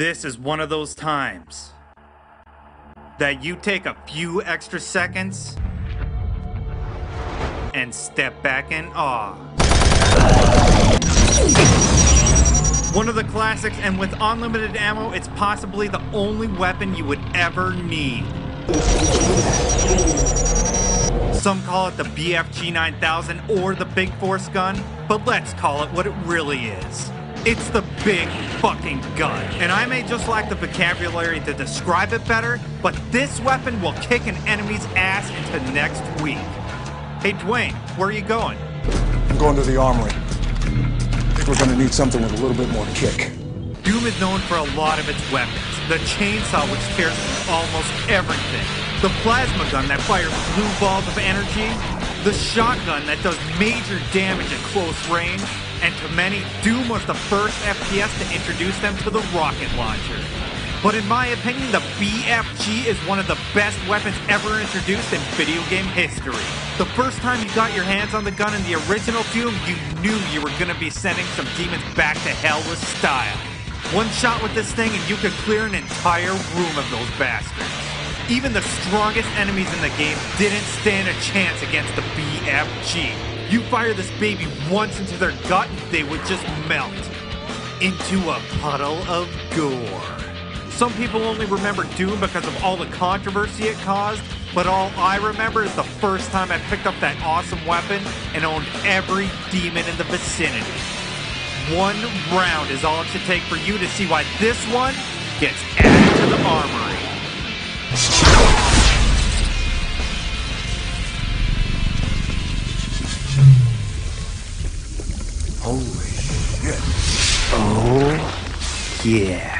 This is one of those times that you take a few extra seconds and step back in awe. One of the classics, and with unlimited ammo, it's possibly the only weapon you would ever need. Some call it the BFG 9000 or the Big Force gun, but let's call it what it really is. It's the big fucking gun. And I may just lack the vocabulary to describe it better, but this weapon will kick an enemy's ass into next week. Hey Dwayne, where are you going? I'm going to the armory. I think we're gonna need something with a little bit more kick. Doom is known for a lot of its weapons. The chainsaw, which tears through almost everything. The plasma gun that fires blue balls of energy. The shotgun that does major damage at close range. And to many, Doom was the first FPS to introduce them to the rocket launcher. But in my opinion, the BFG is one of the best weapons ever introduced in video game history. The first time you got your hands on the gun in the original Doom, you knew you were gonna be sending some demons back to hell with style. One shot with this thing and you could clear an entire room of those bastards. Even the strongest enemies in the game didn't stand a chance against the BFG. You fire this baby once into their gut and they would just melt into a puddle of gore. Some people only remember Doom because of all the controversy it caused, but all I remember is the first time I picked up that awesome weapon and owned every demon in the vicinity. One round is all it should take for you to see why this one gets added to the armory. Holy shit. Oh, yeah.